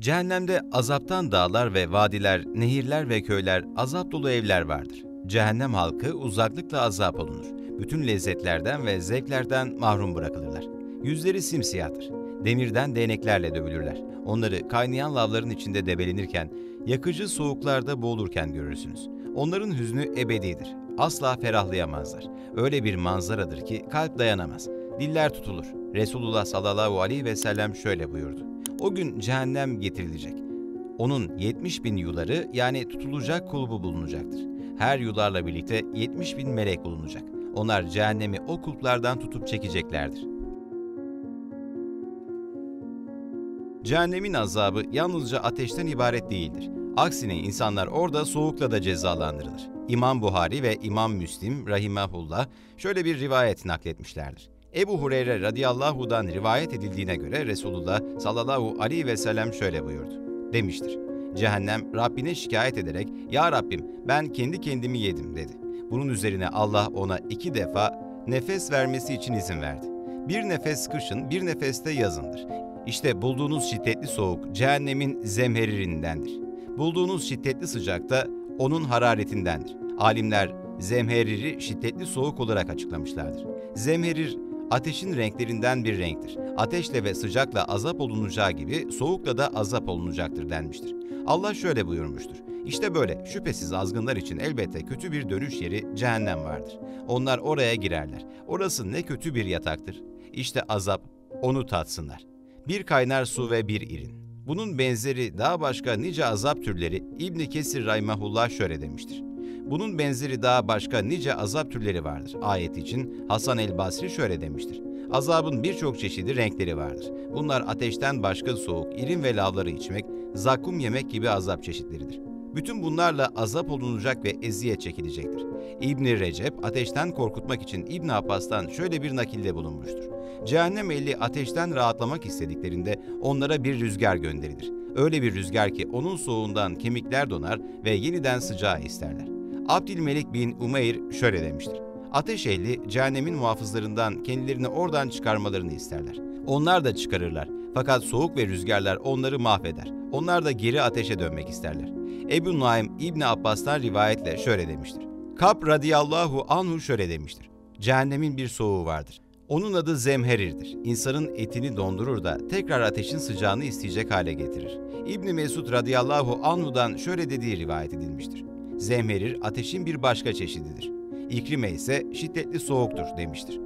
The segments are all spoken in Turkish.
Cehennemde azaptan dağlar ve vadiler, nehirler ve köyler, azap dolu evler vardır. Cehennem halkı uzaklıkla azap olunur. Bütün lezzetlerden ve zevklerden mahrum bırakılırlar. Yüzleri simsiyahtır. Demirden değneklerle dövülürler. Onları kaynayan lavların içinde debelenirken, yakıcı soğuklarda boğulurken görürsünüz. Onların hüznü ebedidir. Asla ferahlayamazlar. Öyle bir manzaradır ki kalp dayanamaz. Diller tutulur. Resulullah sallallahu aleyhi ve sellem şöyle buyurdu. O gün cehennem getirilecek. Onun 70 bin yuları yani tutulacak kulbu bulunacaktır. Her yularla birlikte 70 bin melek bulunacak. Onlar cehennemi o kulplardan tutup çekeceklerdir. Cehennemin azabı yalnızca ateşten ibaret değildir. Aksine insanlar orada soğukla da cezalandırılır. İmam Buhari ve İmam Müslim rahimahullah şöyle bir rivayet nakletmişlerdir. Ebu Hureyre radıyallahu rivayet edildiğine göre Resulullah sallallahu aleyhi ve sellem şöyle buyurdu. Demiştir. Cehennem Rabbine şikayet ederek Ya Rabbim ben kendi kendimi yedim dedi. Bunun üzerine Allah ona iki defa nefes vermesi için izin verdi. Bir nefes kışın, bir nefeste yazındır. İşte bulduğunuz şiddetli soğuk cehennemin zemheririndendir. Bulduğunuz şiddetli sıcak da onun hararetindendir. Alimler zemheriri şiddetli soğuk olarak açıklamışlardır. Zemherir ateşin renklerinden bir renktir. Ateşle ve sıcakla azap olunacağı gibi soğukla da azap olunacaktır denmiştir. Allah şöyle buyurmuştur. İşte böyle şüphesiz azgınlar için elbette kötü bir dönüş yeri cehennem vardır. Onlar oraya girerler. Orası ne kötü bir yataktır. İşte azap, onu tatsınlar. Bir kaynar su ve bir irin. Bunun benzeri daha başka nice azap türleri İbn Kesir Rahimahullah şöyle demiştir. Bunun benzeri daha başka nice azap türleri vardır. Ayet için Hasan el Basri şöyle demiştir. Azabın birçok çeşidi renkleri vardır. Bunlar ateşten başka soğuk, irin ve lavları içmek, zakkum yemek gibi azap çeşitleridir. Bütün bunlarla azap olunacak ve eziyet çekilecektir. İbni Recep ateşten korkutmak için İbn Abbas'tan şöyle bir nakilde bulunmuştur. Cehennem ehli ateşten rahatlamak istediklerinde onlara bir rüzgar gönderilir. Öyle bir rüzgar ki onun soğuğundan kemikler donar ve yeniden sıcağı isterler. Abdülmelik bin Umeyr şöyle demiştir. Ateş ehli cehennemin muhafızlarından kendilerini oradan çıkarmalarını isterler. Onlar da çıkarırlar. Fakat soğuk ve rüzgarlar onları mahveder. Onlar da geri ateşe dönmek isterler. Ebu Naim İbni Abbas'tan rivayetle şöyle demiştir. Kap radıyallahu anhu şöyle demiştir. Cehennemin bir soğuğu vardır. Onun adı zemherirdir. İnsanın etini dondurur da tekrar ateşin sıcağını isteyecek hale getirir. İbni Mesud radıyallahu anhu'dan şöyle dediği rivayet edilmiştir. Zemherir ateşin bir başka çeşididir. İkrime ise şiddetli soğuktur demiştir.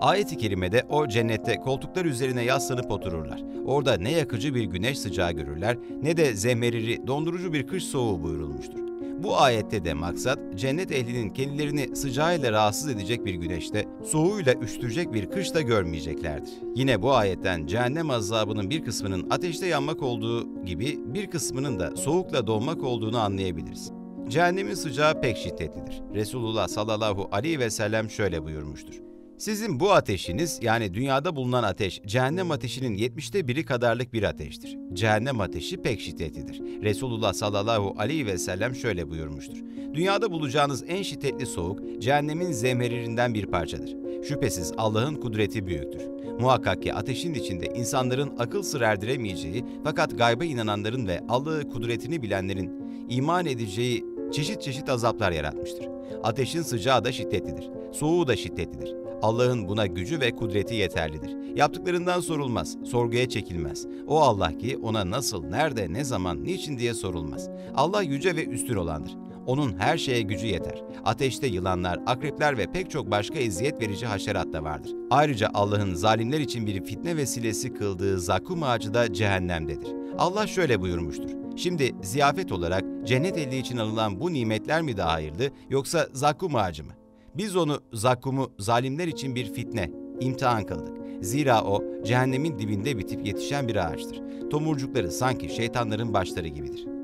Ayet-i kerimede o cennette koltuklar üzerine yaslanıp otururlar. Orada ne yakıcı bir güneş sıcağı görürler ne de zemheriri dondurucu bir kış soğuğu buyurulmuştur. Bu ayette de maksat cennet ehlinin kendilerini sıcağıyla rahatsız edecek bir güneşte, soğuğuyla üşütecek bir kışta görmeyeceklerdir. Yine bu ayetten cehennem azabının bir kısmının ateşte yanmak olduğu gibi bir kısmının da soğukla donmak olduğunu anlayabiliriz. Cehennemin sıcağı pek şiddetlidir. Resulullah sallallahu aleyhi ve sellem şöyle buyurmuştur. Sizin bu ateşiniz yani dünyada bulunan ateş cehennem ateşinin yetmişte biri kadarlık bir ateştir. Cehennem ateşi pek şiddetlidir. Resulullah sallallahu aleyhi ve sellem şöyle buyurmuştur. Dünyada bulacağınız en şiddetli soğuk cehennemin zemheririnden bir parçadır. Şüphesiz Allah'ın kudreti büyüktür. Muhakkak ki ateşin içinde insanların akıl sır erdiremeyeceği fakat gayba inananların ve Allah'ı kudretini bilenlerin iman edeceği çeşit çeşit azaplar yaratmıştır. Ateşin sıcağı da şiddetlidir, soğuğu da şiddetlidir. Allah'ın buna gücü ve kudreti yeterlidir. Yaptıklarından sorulmaz, sorguya çekilmez. O Allah ki ona nasıl, nerede, ne zaman, niçin diye sorulmaz. Allah yüce ve üstün olandır. Onun her şeye gücü yeter. Ateşte yılanlar, akrepler ve pek çok başka eziyet verici haşerat da vardır. Ayrıca Allah'ın zalimler için bir fitne vesilesi kıldığı zakum ağacı da cehennemdedir. Allah şöyle buyurmuştur. Şimdi ziyafet olarak cennet ehli için alınan bu nimetler mi daha hayırlı yoksa zakum ağacı mı? Biz onu zakkumu zalimler için bir fitne, imtihan kıldık. Zira o cehennemin dibinde bitip yetişen bir ağaçtır. Tomurcukları sanki şeytanların başları gibidir.